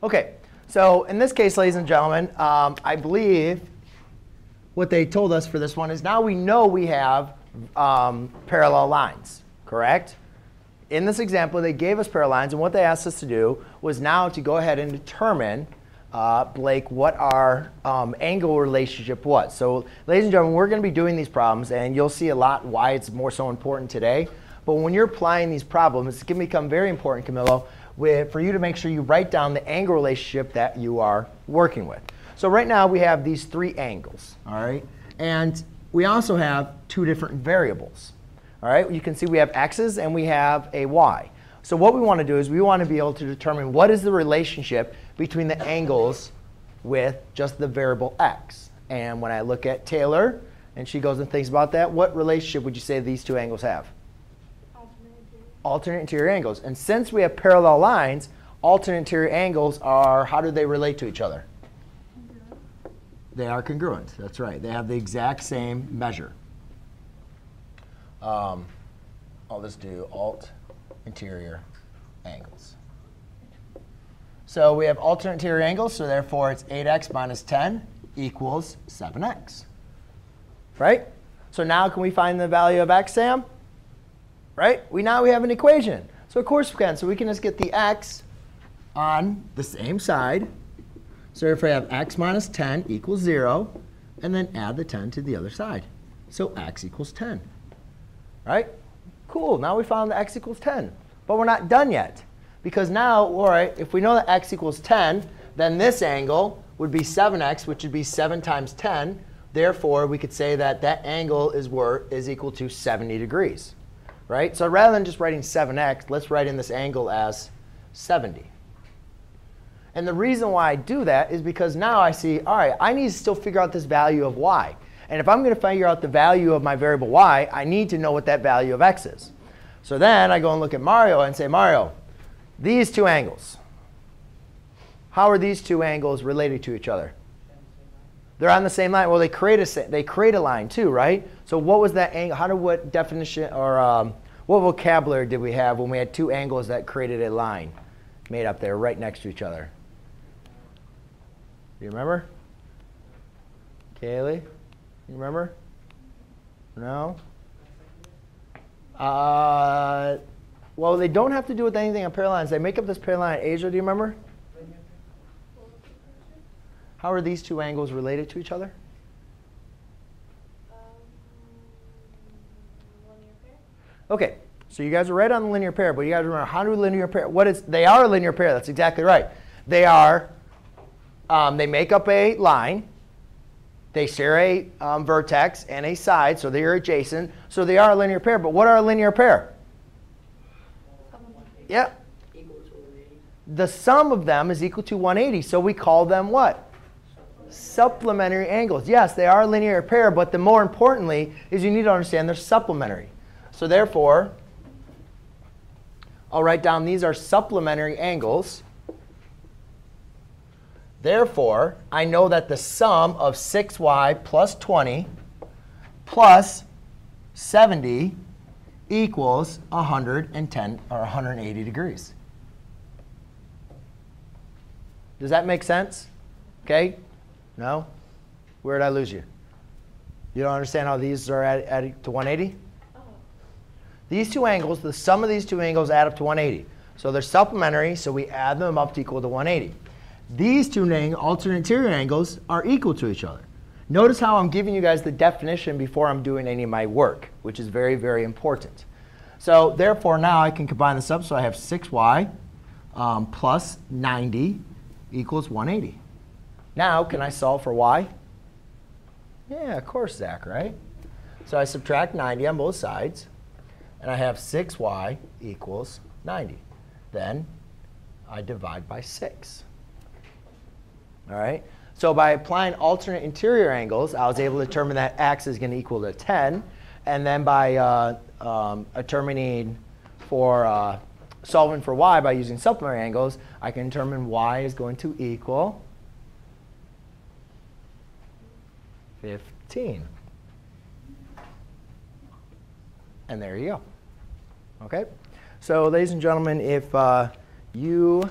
OK, so in this case, ladies and gentlemen, um, I believe what they told us for this one is now we know we have um, parallel lines, correct? In this example, they gave us parallel lines, and what they asked us to do was now to go ahead and determine, uh, Blake, what our um, angle relationship was. So ladies and gentlemen, we're going to be doing these problems, and you'll see a lot why it's more so important today. But when you're applying these problems, it's going to become very important, Camilo, for you to make sure you write down the angle relationship that you are working with. So right now we have these three angles, all right? And we also have two different variables, all right? You can see we have x's and we have a y. So what we want to do is we want to be able to determine what is the relationship between the angles with just the variable x. And when I look at Taylor, and she goes and thinks about that, what relationship would you say these two angles have? Alternate interior angles. And since we have parallel lines, alternate interior angles are, how do they relate to each other? They are congruent. That's right. They have the exact same measure. Um, I'll just do alt interior angles. So we have alternate interior angles, so therefore it's 8x minus 10 equals 7x. Right? So now can we find the value of x, Sam? Right? We Now we have an equation. So of course we can. So we can just get the x on the same side so if I have x minus 10 equals 0, and then add the 10 to the other side. So x equals 10. Right? Cool. Now we found that x equals 10. But we're not done yet. Because now, all right, if we know that x equals 10, then this angle would be 7x, which would be 7 times 10. Therefore, we could say that that angle is, is equal to 70 degrees. Right? So rather than just writing 7x, let's write in this angle as 70. And the reason why I do that is because now I see, all right, I need to still figure out this value of y. And if I'm going to figure out the value of my variable y, I need to know what that value of x is. So then I go and look at Mario and say, Mario, these two angles, how are these two angles related to each other? They're on the same line. Well, they create a they create a line too, right? So what was that angle? How did what definition or um, what vocabulary did we have when we had two angles that created a line made up there right next to each other? Do you remember? Kaylee? You remember? No? Uh, well, they don't have to do with anything on parallel lines. They make up this parallel line. Asia, do you remember? How are these two angles related to each other? Okay, so you guys are right on the linear pair, but you guys remember how do linear pair? What is? They are a linear pair. That's exactly right. They are um, they make up a line. They share a um, vertex and a side, so they're adjacent. So they are a linear pair. But what are a linear pair? Yeah. The sum of them is equal to 180. So we call them what? Supplementary angles. Yes, they are a linear pair, but the more importantly is you need to understand they're supplementary. So therefore, I'll write down these are supplementary angles. Therefore, I know that the sum of 6y plus 20 plus 70 equals 110 or 180 degrees. Does that make sense? Okay? No? Where did I lose you? You don't understand how these are added to 180? These two angles, the sum of these two angles add up to 180. So they're supplementary, so we add them up to equal to 180. These two alternate interior angles are equal to each other. Notice how I'm giving you guys the definition before I'm doing any of my work, which is very, very important. So therefore, now I can combine this up. So I have 6y um, plus 90 equals 180. Now, can I solve for y? Yeah, of course, Zach, right? So I subtract 90 on both sides. And I have 6y equals 90. Then I divide by 6. All right. So by applying alternate interior angles, I was able to determine that x is going to equal to 10. And then by uh, um, determining for uh, solving for y by using supplementary angles, I can determine y is going to equal 15. And there you go. OK? So ladies and gentlemen, if uh, you